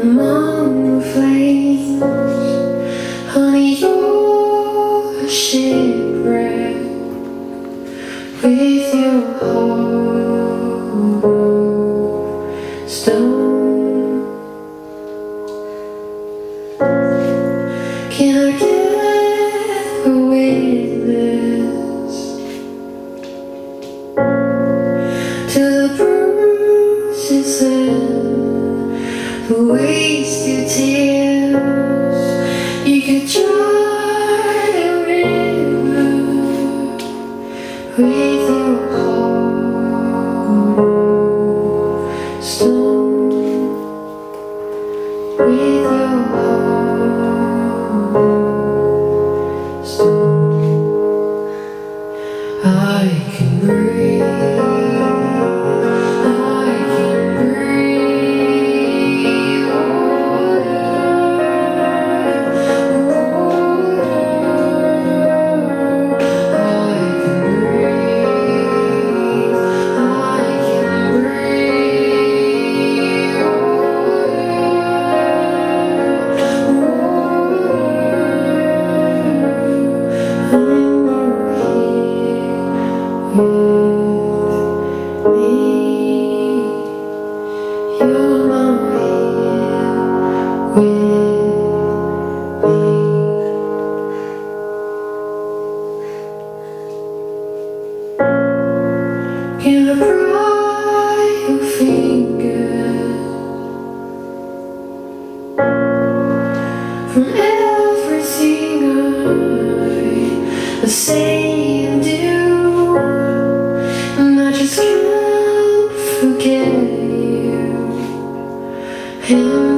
among the flames? Honey, you're a shipwreck with your heart stone. Can I get a witness to the bruises and the wasted tears? With your heart. Of Can I pry your fingers him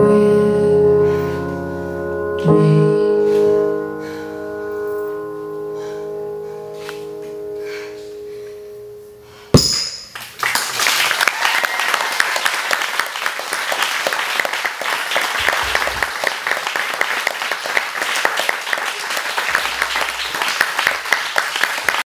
We.